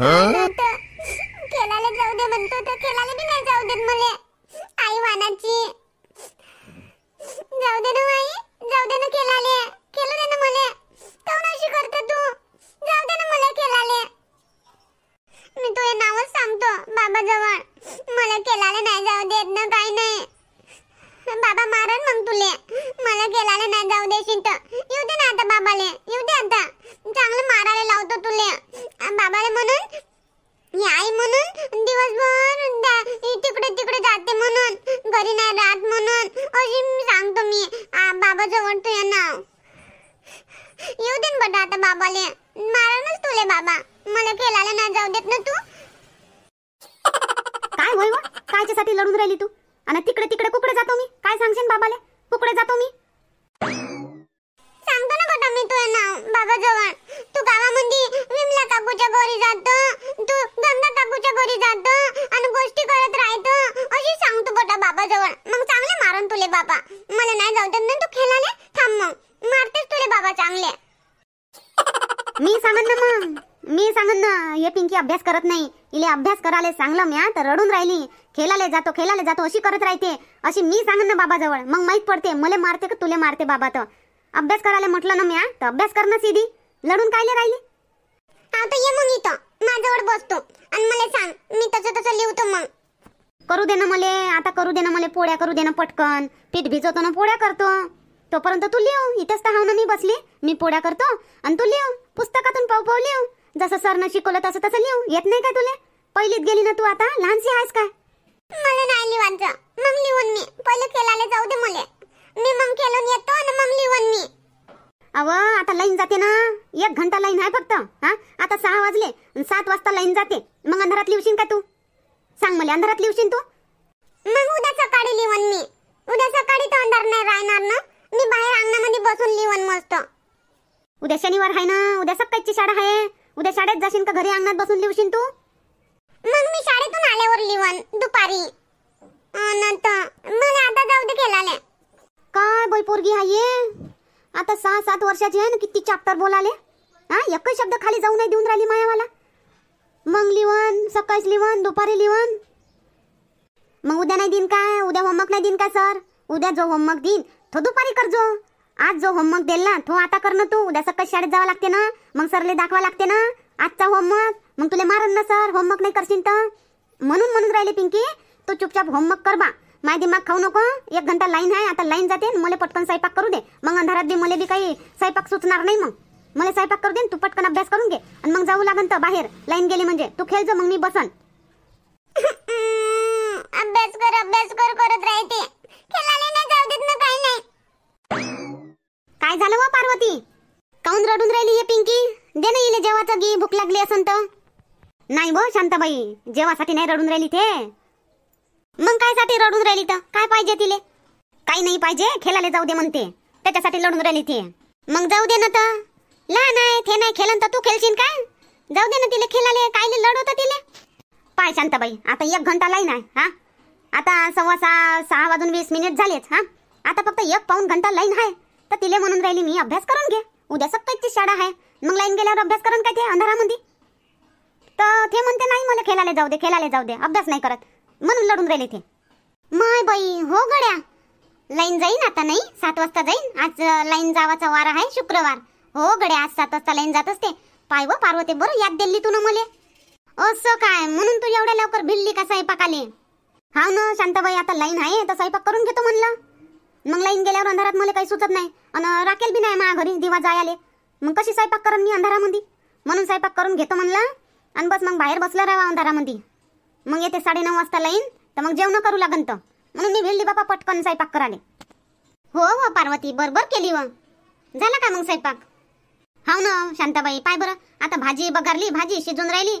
खेळायला जाऊ दे म्हणतो तर खेळायला बी नाही जाऊ देत मुले. आई वानाची. जाऊ दे ना आई जाऊ दे ना खेळाले खेळू दे ना मला. काऊन अशी करते तू? जाऊ दे ना मला खेळाले मी तुझे नावच सांगतो बाबा जवळ मला खेळायला नाही जाऊ देत ना काही नाही. तुले. मला गेलाला नाही जाऊ देशील तर येऊ दे ना आता बाबाले. येऊ दे आता. चांगलं मारायला लावतो तुले. बाबाले म्हणून आई म्हणून दिवसभर तिकडे तिकडे जाते म्हणून घरी नाही राहत म्हणून. अशी सांगतो मी. बाबा जवळ तुझे नाव येऊ दे बट आता बाबाले. मारणच तुले बाबा. मला खेळायला नाही जाऊ देत ना तू. काय होय कायच्यासाठी लढून राहिली तू? आणि तिकडे तिकडे कुकडे जातो मी? काय सांगशील बाबाले? कुकडे जातो मी? सांगतो ना बेटा मी तुझे नाव बाबा जवळ तू गावामध्ये विमला काकूच्या घरी जातो तू गंगा काकूच्या घरी जातो आणि गोष्टी करत राहतो. अशी सांगतो बेटा बाबा जवळ मग चांगले मारून तुले बाबा. मला नाही जाऊ देत ना तू खेळाले? थांब मग. मारतेच तुले बाबा चांगले. मी सांगन ना मग. मी सांगन ना हे पिंकी अभ्यास करत नाही. इले अभ्यास करायला सांगलं म्या तर रडून राहिली. खेळायला जातो खेळायला जातो अशी करत राहते. अशी मी सांगन ना बाबाजवळ. मग माहीत पडते मले मारते का तुले मारते बाबा तर. अभ्यास करायला म्हटलं ना म्या तर अभ्यास कर ना सीधी. लढून कायले राहिली? हा तर ये मग इथं. माझ्यावर बसतो. आणि मला सांग मी तसं तसं लिहतो मग. करू दे ना मले आता करू दे ना मले पोळ्या करू दे ना पटकन. पीठ भिजवतो ना पोळ्या करतो. तोपर्यंत तू लिव इथंच तर हाव ना मी बसली. मी पोळ्या करतो. आणि तू लिव पुस्तकातून पाहू पाहू लिव जसं सरनं शिकवलं तसं तसं लिव येत नाही का तुले? पहिलीत गेली ना तू आता? लहानशी आहेस काय? मला नाही लिवायचं मग लिहून मी. पहिले खेळायला जाऊ दे मला. मी मग खेळून येतो आणि मग लिहून मी. अव आता लाईन जाते ना. एक घंटा लाईन आहे फक्त हा? आता सहा वाजले सात वाजता लाईन जाते. मग अंधारात लिवशील का तू? सांग मला अंधारात लिवशील तू? मग उद्या सकाळी लिहून मी. उद्या सकाळी तर अंधार नाही राहणार ना. मी बाहेर अंगणामध्ये बसून लिहून मस्त. उद्या शनिवार आहे ना. उद्या सकाळची शाळा आहे. उद्या शाळेत जाशील का घरी अंगणात बसून लिवशील तू? मग मी शाळेतून आल्यावर लिहून दुपारी. मला आता जाऊ दे खेळायला. काय बाई पोरगी आहे आता सहा सात वर्षाची आहे ना किती चाप्टर बोलाले? हा एकही शब्द खाली जाऊ नाही देऊन राहिली मायावाला. मग लिवन सकाळीच लिवन दुपारी लिवन मग उद्या नाही देईन काय? उद्या होमवर्क नाही देईन का सर? उद्या जो होमवर्क देईन तो दुपारी करजो आज जो होमवर्क देईल ना तो आता कर ना तू. उद्या सकाळी शाळेत जावं लागते ना. मग सरले दाखवा लागते ना. आजचा होमवर्क मग तुला मारन ना सर होमवर्क नाही करशील तर. म्हणून म्हणून राहिले पिंकी. तू चुपचाप होमवर्क कर बा. माय दिमाग खाऊ नको. एक घंटा लाईन आहे. आता लाईन जाते. मला पटकन स्वयंपाक करू दे. मग अंधारात बी मला बी काही स्वयंपाक सुचणार नाही मग. मला स्वयंपाक करू दे तू पटकन अभ्यास करून घे. आणि मग जाऊ लागन तर बाहेर. लाईन गेली म्हणजे. तू खेळ जा मग मी बसन. अभ्यास कर अभ्यास कर करत राहते. काय झालं व पार्वती? काऊन रडून राहिली हे पिंकी? दे ना इले जेवाचं गी भूक लागली असन तर. नाही बो शांताबाई जेवासाठी नाही रडून राहिली ते. मग काय साठी रडून राहिली तर? काय पाहिजे तिले? काही नाही पाहिजे खेळायला जाऊ दे म्हणते. त्याच्यासाठी लढून राहिली ते. मग जाऊ दे ना तर. लहान आहे ते नाही खेळन तर तू खेळशील काय जाऊ दे ना तिले खेळाले काय लढवतं तिले? पाय शांताबाई आता एक घंटा लाईन आहे हा? आता सव्वा सहा सहा वाजून वीस मिनिट झालेच हा? आता फक्त एक पाऊन घंटा लाईन आहे तर तिले म्हणून राहिली मी अभ्यास करून घे. उद्या सप्ताहची शाळा आहे. मग लाईन गेल्यावर अभ्यास करून काय ते अंधारामध्ये? तर ते म्हणते नाही मला खेळायला जाऊ दे खेळायला जाऊ दे. अभ्यास नाही करत. म्हणून लढून राहिले ते. माय बाई हो गड्या. लाईन जाईन आता नाही? सात वाजता जाईन. आज लाईन जावाचा वार आहे शुक्रवार. हो गड्या आज सात वाजता लाईन जात असते पाय व पार्वते बरं याद दिली तू ना मले? असं काय? म्हणून तू एवढ्या लवकर भिल्ली का स्वयंपाकाले हा ना शांताबाई आता लाईन आहे तर स्वयंपाक करून घेतो म्हणलं. मग लाईन गेल्यावर अंधारात मला काही सुचत नाही. आणि राखेल बी नाही माझ्या घरी दिवा जायले. मग कशी स्वयंपाक करून मी अंधारामध्ये म्हणून स्वयंपाक करून घेतो म्हणलं. आणि बस मग बाहेर बसलं राहा अंधारामध्ये मग येते साडेनऊ वाजता लाईन तर मग जेवण करू लागन तर म्हणून मी भेटली बापा पटकन स्वयंपाक कराले हो हो पार्वती बरोबर केली व. झाला का मग स्वयंपाक? हाव ना शांताबाई पाय बरं. आता भाजी बघारली भाजी शिजून राहिली.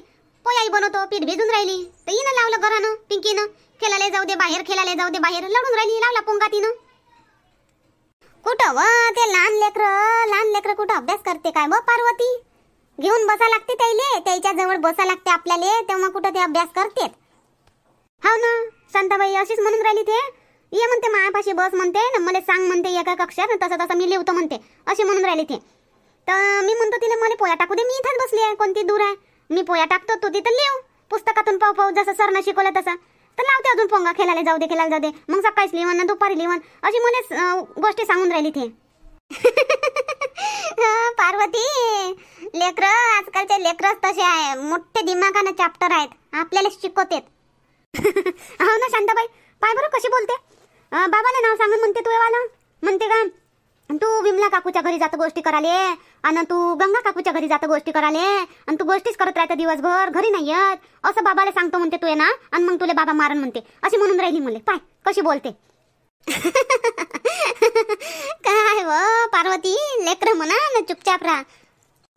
पोयाई बनवतो पीठ भिजून राहिली. तर येणं लावलं घरानं पिंकीनं. खेळायला जाऊ दे बाहेर खेळायला जाऊ दे बाहेर. लढून राहिली लावला पोंगा तिनं. कुठं? व ते लहान लेकर लहान लेकर कुठं अभ्यास करते काय? व पार्वती? घेऊन बसा लागते त्याले त्याच्याजवळ बसा लागते आपल्याला. तेव्हा कुठं ते अभ्यास करतेत? हो ना शांताबाई अशीच म्हणून राहिली ते. ये म्हणते मायापाशी बस म्हणते. न मला सांग म्हणते एका कक्षात. तसं तसं मी लिहितो म्हणते. अशी म्हणून राहिली ते. तर मी म्हणतो तिला मला पोया टाकू दे. मी इथंच बसली आहे. कोणती दूर आहे? मी पोया टाकतो. तू तिथं लिहू. पुस्तकातून पाहू पाहू जसं सरनं शिकवलं तसं. तर लावते अजून पोंगा खेळायला जाऊ दे खेळायला जाऊ दे. मग सकाळीच लिहून ना दुपारी लिहून अशी मला गोष्टी सांगून राहिली ते. पार्वती लेकर आजकालचे लेकरच तसे आहे. मोठे दिमागाने चॅप्टर आहेत. आपल्याला शिकवतेत. हो ना शांताबाई? पाय बरं कशी बोलते? बाबाला नाव सांगून म्हणते तू वाला म्हणते का? तू विमला काकूच्या घरी जात गोष्टी कराले? आणि तू गंगा काकूच्या घरी जात गोष्टी कराले? आणि तू गोष्टीच करत राहते दिवसभर घरी नाही येत? असं बाबाला सांगतो म्हणते तू ये ना आणि मग तुला बाबा मारण म्हणते. अशी म्हणून राहिली मुले. पाय कशी बोलते? काय व पार्वती? लेकर म्हणा ना चुपचाप राहा.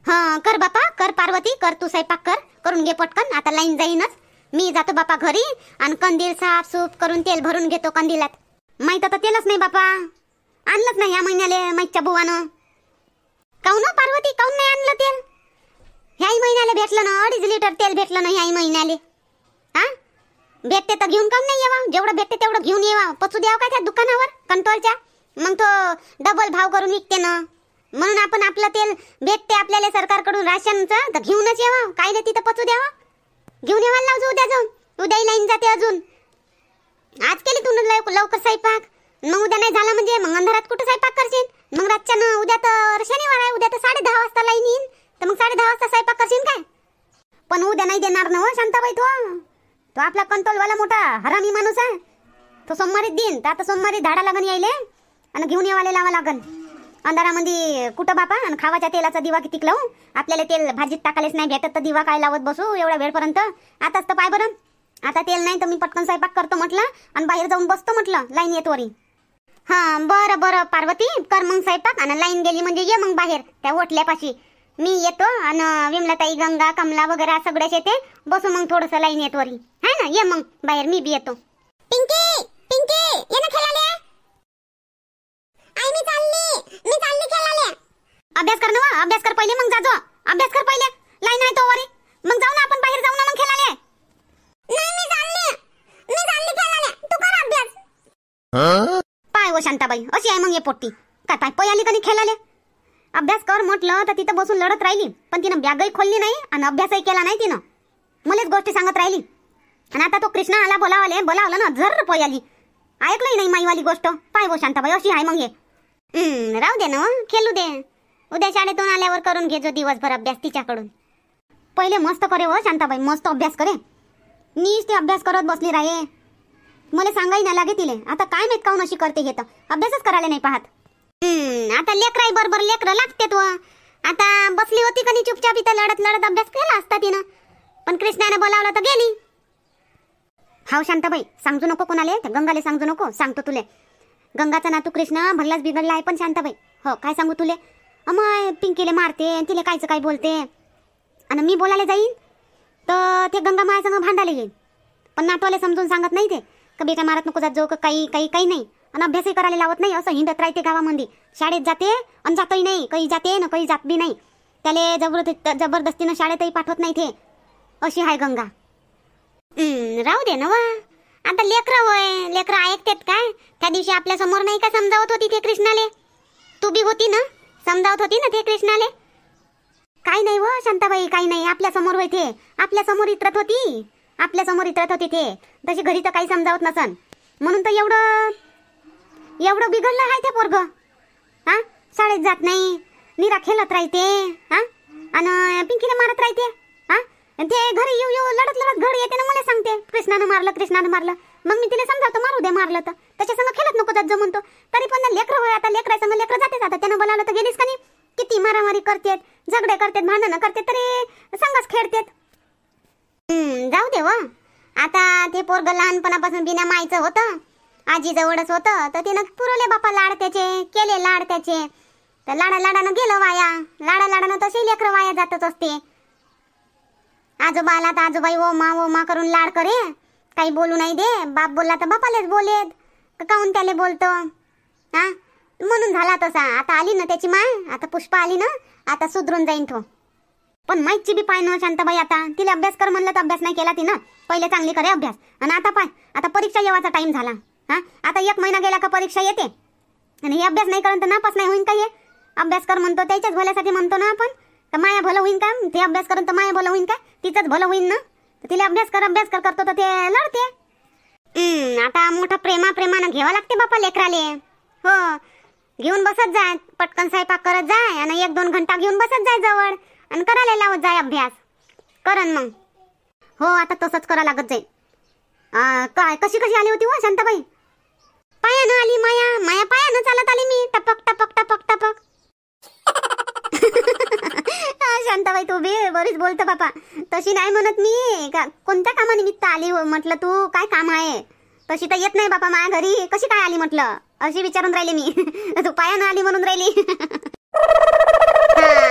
हा कर बापा कर पार्वती कर तू स्वयंपाक कर. करून घे पटकन आता लाईन जाईनच. मी जातो बापा घरी आणि कंदील साफसूफ करून तेल भरून घेतो कंदिलात. माहीत तर तेलच नाही बापा. आणलंच नाही या महिन्याले माईच्या बुवानं. काऊन हो पार्वती? काऊन नाही आणलं तेल? ह्याही महिन्याला भेटलं ना अडीच लिटर तेल भेटलं ना ह्याही महिन्याले. हा? भेटते तर घेऊन काऊन नाही येवा जेवढं भेटते तेवढं घेऊन येवा पचू द्यावं काय त्या दुकानावर कंट्रोलच्या? मग तो डबल भाव करून विकते ना. म्हणून आपण आपलं तेल भेटते आपल्याला सरकारकडून राशनचं तर घेऊनच येवा काय नाही तिथं पचू द्यावा. घेऊन येवायला लावजो उद्या जाऊन. उद्याही लाईन जाते अजून. आज केली तू लवकर स्वयंपाक? मग उद्या नाही झालं म्हणजे मग अंधारात कुठं स्वयंपाक करशील? मग रातच्या ना उद्या तर शनिवार आहे उद्या तर साडे दहा वाजता लाईन येईन. तर मग साडे दहा वाजता स्वयंपाक करशील काय? पण उद्या नाही देणार ना हो शांताबाई तो. तो आपला कंट्रोलवाला मोठा हरामी माणूस आहे. तो सोमवारी देईन तर आता सोमवारी धाडा लागन यायले आणि घेऊन येवाले लावा लागन. अंधारामध्ये कुठं बापा? आणि खावाच्या तेलाचा दिवा किती लावू आपल्याला तेल भाजीत टाकायलाच नाही भेटत तर दिवा काय लावत बसू एवढ्या वेळपर्यंत? आताच तर पाय बरं आता तेल नाही तर मी पटकन स्वयंपाक करतो म्हटलं आणि बाहेर जाऊन बसतो म्हटलं लाईन येत वरी हा बरं बरं पार्वती कर मग स्वयंपाक आणि लाईन गेली म्हणजे ये मग बाहेर त्या ओटल्यापाशी. मी येतो आणि विमलाताई गंगा कमला वगैरे सगळ्याच येते. बसू मग थोडस लाईन येत वरी. है ना? ये मग बाहेर मी बी येतो. पिंकी पिंकी ये ना खेळाले आई मी चालली. मी चालली खेळाले अभ्यास कर ना अभ्यास कर पहिले मग जाजो अभ्यास कर पहिले. लाईन आहे तो वरी. मग जाऊ ना आपण बाहेर जाऊ ना मग खेळाले नाही मी चालली मी चालली खेळाले तू कर अभ्यास पाय व शांताबाई. अशी आहे मग ये पोट्टी. काय पाय पै आली कधी खेळाले अभ्यास कर म्हटलं तर तिथं बसून लढत राहिली. पण तिनं बॅगही खोलली नाही आणि अभ्यासही केला नाही तिनं. मलाच गोष्टी सांगत राहिली. आणि आता तो कृष्णा आला बोलावले बोलावलं ना झर पै आली. ऐकलंही नाही माईवाली गोष्ट. पाय गो शांताबाई अशी आहे मग हे. राहू दे ना खेळू दे. उद्या शाळेतून आल्यावर करून घे जो दिवसभर अभ्यास तिच्याकडून. पहिले मस्त करे हो शांताबाई मस्त अभ्यास करे. मीच ते अभ्यास करत बसली राहे. मला सांगाई ना लागे तिले. आता काय माहीत काऊन अशी करते घेत अभ्यासच करायला नाही पाहत. हम्म, आता लेकराई बरोबर लेकर लागते तो. आता बसली होती का नाही चुपचाप इथं लढत लढत अभ्यास केला असता तिनं. पण कृष्णाने बोलावलं तर गेली. हाव शांताबाई सांगू नको कोणाले? त्या गंगाले सांगू नको सांगतो तुले. गंगाचा नातू कृष्ण भल्लाच बिघडला आहे पण शांताबाई. हो काय सांगू तुले? अमय पिंकीले मारते तिले कायचं काय बोलते? आणि मी बोलायला जाईन तर ते गंगा माया संग भांडायला येईल पण नातवाले समजून सांगत नाही ते. का मारत नको जात जाऊ का काही काही काही नाही. आणि अभ्यासही करायला लावत नाही असं हिंडत राहते गावामध्ये शाळेत जाते आणि जातही नाही काही जाते ना काही जात बी नाही. त्याला जबर जबरदस्तीनं शाळेतही पाठवत नाही ते. अशी आहे गंगा. राहू दे ना वा आता लेकरं होय लेकरं ऐकतेत काय? त्या दिवशी आपल्यासमोर नाही का समजावत होती ते कृष्णाले? तू बी होती ना? समजावत होती ना ते कृष्णाले? काही नाही व शांताबाई काही नाही. आपल्यासमोर होय ते. आपल्यासमोर इतरत होती. आपल्यासमोर इतरत होती ते. तशी घरी तर काही समजावत नसन. म्हणून तर एवढं एवढं बिघडलं आहे ते पोरग. हा? शाळेत जात नाही. निरा खेळत राहते. हा? आणि पिंकीला मारत राहते. हा? ते घरी येऊ येऊ लढत लढत घरी येते ना मला सांगते. कृष्णानं मारलं कृष्णानं मारलं. मग मी तिला समजावतो मारू दे मारलं तर. त्याच्या संग खेळत नको जात जो म्हणतो. तरी पण लेकर होय आता लेकरा संग लेकर जाते आता. त्यानं बोलावलं तर गेलीस का नाही? किती मारामारी करतेत झगडे करतेत भांडणं करतेत तरी संगच खेळतेत. जाऊ दे व. आता ते पोरग लहानपणापासून बिना मायचं होतं आजी जवळच होतं तर तिनं पुरवले बापा लाड त्याचे केले लाड त्याचे तर लाडा लाडानं गेलं वाया. लाडा लाडानं तसे लेकरं वाया जातच असते. आजोबा आला तर आजोबाई ओ मा ओ मा करून लाड करे. काही बोलू नाही दे. बाप बोलला तर बापालेच बोलेत. काऊन काहून त्याले बोलतो? हा? म्हणून झाला तसा. आता आली ना त्याची माय? आता पुष्पा आली ना? आता सुधरून जाईन तो. पण माईची बी पाय न शांताबाई आता. तिला अभ्यास कर म्हणलं तर अभ्यास नाही केला तिनं. पहिले चांगली करे अभ्यास. आणि आता पाय. आता परीक्षा येवाचा टाइम झाला. हा? आता एक महिना गेला का परीक्षा येते. आणि हे अभ्यास नाही करत तर नापास नाही होईन का हे? अभ्यास कर म्हणतो त्याच्याच भल्यासाठी म्हणतो ना आपण. तर माया भलं होईन का? ते अभ्यास करून तर माया भलं होईन का? तिचंच भलं होईन ना? तर तिला अभ्यास कर अभ्यास कर करतो तर ते लढते. हम्म, आता मोठा प्रेमा प्रेमानं घ्यावं लागते बापा लेकराले. हो. घेऊन बसत जाय. पटकन स्वयंपाक करत जाय. आणि एक दोन घंटा घेऊन बसत जाय जवळ. आणि करायला लावत जाय अभ्यास. करन मग. हो आता तसंच करा लागत जाईल. काय कशी कशी आली होती व शांताबाई? पायानं आली माया माया पायानं चालत आली मी. टपक टपक टपक टपक. शांताबाई तू बी बरीच बोलतो बापा. तशी नाही म्हणत मी. का कोणत्या कामानिमित्त आली हो म्हटलं तू? काय काम आहे? तशी तर येत नाही बापा माया घरी. कशी काय आली म्हटलं? अशी विचारून राहिली मी. तू पायानं आली म्हणून राहिली.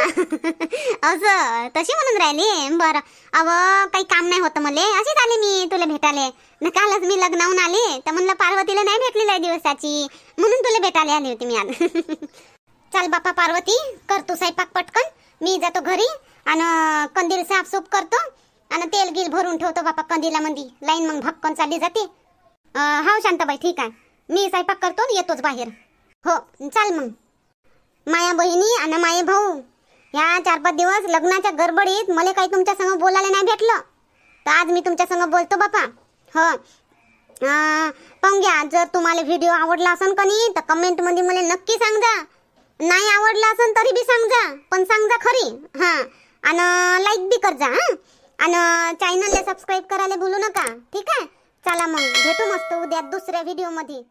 असं तशी म्हणून राहिली. बरं. अव काही काम नाही होतं मले. अशीच आले मी तुला भेटाले न कालच मी लग्नाहून आले. तर म्हणलं पार्वतीला नाही भेटली लय दिवसाची. म्हणून तुला भेटायला आली होती मी आज. चल बापा पार्वती कर तू स्वयंपाक पटकन. मी जातो घरी. आणि कंदील साफसूफ करतो. आणि तेल गिल भरून ठेवतो बापा कंदीला मंदी लाईन मग भक्कन चालली जाते. हा शांताबाई ठीक आहे. मी स्वयंपाक करतो येतोच बाहेर. हो चाल मग. माया बहिणी आणि माये भाऊ. ह्या चार पाच दिवस लग्नाच्या गडबडीत मला काही तुमच्या संग बोलायला नाही भेटलं. तर आज मी तुमच्या संग बोलतो बापा. हो. पाहून घ्या जर तुम्हाला व्हिडिओ आवडला असेल का नाही तर कमेंटमध्ये मला नक्की सांगा. नाही आवडला असेल तरी बी सांगा पण सांगा खरी. हां. आणि लाईक बी करजा हां. आणि चॅनलला सबस्क्राईब करायला बोलू नका. ठीक आहे? चला मग भेटू मस्त उद्या दुसऱ्या व्हिडिओमध्ये